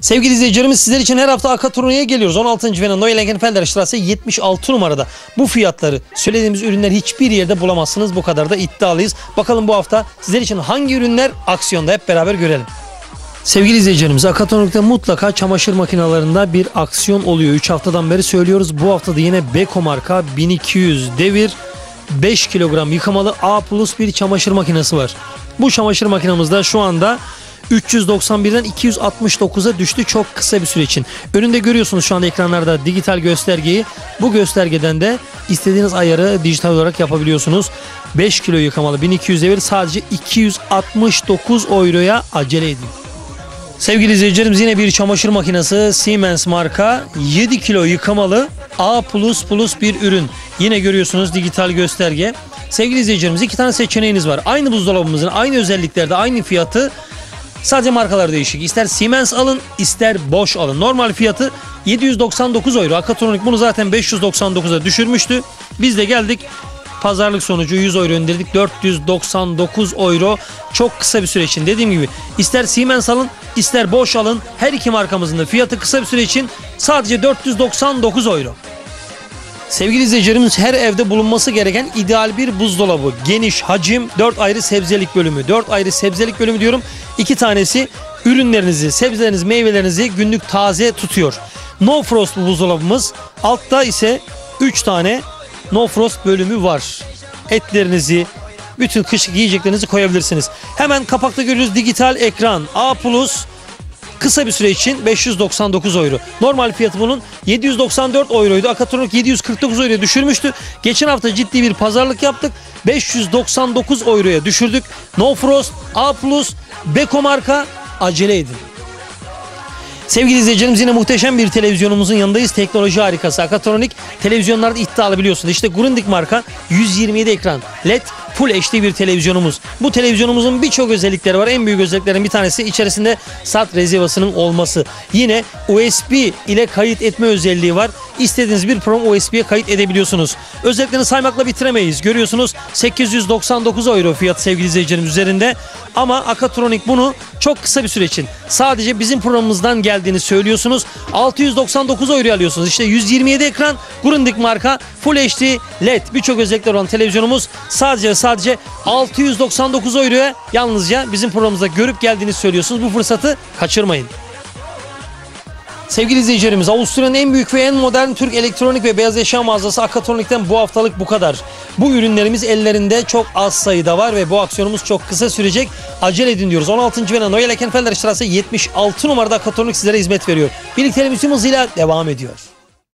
Sevgili izleyicilerimiz sizler için her hafta Akatronik'e geliyoruz. 16. Vena Noel Engelfelder Strasse 76 numarada. Bu fiyatları söylediğimiz ürünler hiçbir yerde bulamazsınız. Bu kadar da iddialıyız. Bakalım bu hafta sizler için hangi ürünler aksiyonda hep beraber görelim. Sevgili izleyicilerimiz Akatronik'te mutlaka çamaşır makinelerinde bir aksiyon oluyor. 3 haftadan beri söylüyoruz. Bu hafta da yine Beko marka 1200 devir 5 kilogram yıkamalı A plus bir çamaşır makinesi var. Bu çamaşır makinemizde şu anda 391'den 269'a düştü çok kısa bir süre için. Önünde görüyorsunuz şu anda ekranlarda dijital göstergeyi. Bu göstergeden de istediğiniz ayarı dijital olarak yapabiliyorsunuz. 5 kilo yıkamalı 1200 devir sadece 269 euroya acele edin. Sevgili izleyicilerimiz yine bir çamaşır makinesi Siemens marka 7 kilo yıkamalı A++ bir ürün. Yine görüyorsunuz dijital gösterge. Sevgili izleyicilerimiz iki tane seçeneğiniz var. Aynı buzdolabımızın aynı özelliklerde aynı fiyatı sadece markalar değişik. İster Siemens alın ister Bosch alın. Normal fiyatı 799 euro. Akatronik bunu zaten 599'a düşürmüştü. Biz de geldik pazarlık sonucu 100 euro indirdik 499 euro çok kısa bir süre için dediğim gibi ister Siemens alın ister Bosch alın her iki markamızın da fiyatı kısa bir süre için sadece 499 euro. Sevgili izleyicilerimiz her evde bulunması gereken ideal bir buzdolabı. Geniş hacim, 4 ayrı sebzelik bölümü. 4 ayrı sebzelik bölümü diyorum. 2 tanesi ürünlerinizi, sebzelerinizi, meyvelerinizi günlük taze tutuyor. No Frost bu buzdolabımız. Altta ise 3 tane No Frost bölümü var. Etlerinizi, bütün kış yiyeceklerinizi koyabilirsiniz. Hemen kapakta görüyoruz dijital ekran. A+, kısa bir süre için 599 euro. Normal fiyatı bunun 794 euroydu. Akatronik 749 euroya düşürmüştü. Geçen hafta ciddi bir pazarlık yaptık. 599 euroya düşürdük. No Frost, A+, Beko marka acele edin. Sevgili izleyicilerimiz yine muhteşem bir televizyonumuzun yanındayız. Teknoloji harikası Akatronik televizyonlarda iddialı biliyorsunuz. İşte Grundig marka 127 ekran LED Full HD bir televizyonumuz. Bu televizyonumuzun birçok özellikleri var. En büyük özelliklerinden bir tanesi içerisinde sat rezervasının olması. Yine USB ile kayıt etme özelliği var. İstediğiniz bir program USB'ye kayıt edebiliyorsunuz. Özelliklerini saymakla bitiremeyiz. Görüyorsunuz 899 euro fiyat sevgili izleyicilerimiz üzerinde. Ama Akatronik bunu çok kısa bir süre için sadece bizim programımızdan geldiğini söylüyorsunuz. 699 euro alıyorsunuz. İşte 127 ekran Grundig marka Full HD LED birçok özellikler olan televizyonumuz sadece sadece 699 euroya yalnızca bizim programımızda görüp geldiğini söylüyorsunuz. Bu fırsatı kaçırmayın. Sevgili izleyicilerimiz Avusturya'nın en büyük ve en modern Türk elektronik ve beyaz eşya mağazası Akatronik'ten bu haftalık bu kadar. Bu ürünlerimiz ellerinde çok az sayıda var ve bu aksiyonumuz çok kısa sürecek. Acele edin diyoruz. 16. Vena Noel Ekenfelder Strasse 76 numarada Akatronik sizlere hizmet veriyor. Birlikteliğimiz tüm hızıyla devam ediyor.